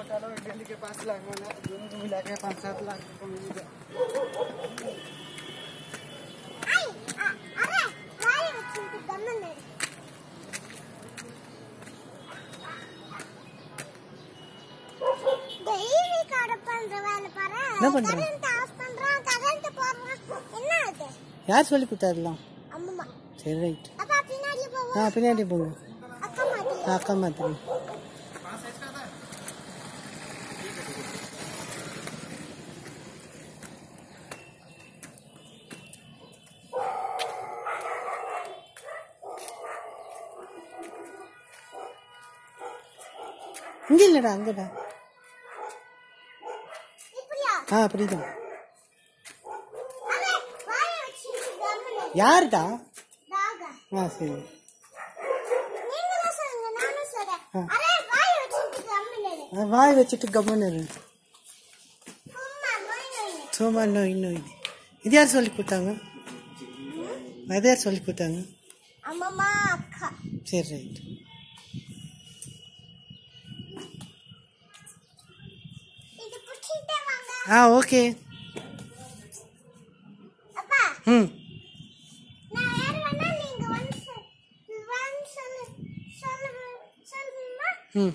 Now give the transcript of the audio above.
बिजली के पास लगवाना दोनों को मिला के पाँच सात लाख रुपये मिलेगा ஐ, அ- அரே, வாயை வச்சுக்கிட்டு கம்முன்னு இரு. Daily கடை பண்ற வேலை பாரு. என்ன பண்ற? current off பண்றான், current போடுறான். என்ன இது? யார் சொல்லி கொடுத்தாருலாம் அம்மா. சரி ரைட் அப்பா பின்னாடி போவோம். ஆ பின்னாடி போங்க அக்கா மாட்டி. ஆ, அக்கா மாதிரி இங்க இல்லடா அங்கடா? ஆ அப்படிதான். யாருடா? ஆ? சரி. வாயை வச்சுட்டு கம்முன்னு இரு. சும்மா நோய் நோய். இது யார் சொல்லி கொடுத்தாங்க? அது யார் சொல்லி கொடுத்தாங்க? சரி ரைட். ஆ ஓகே ம் ம்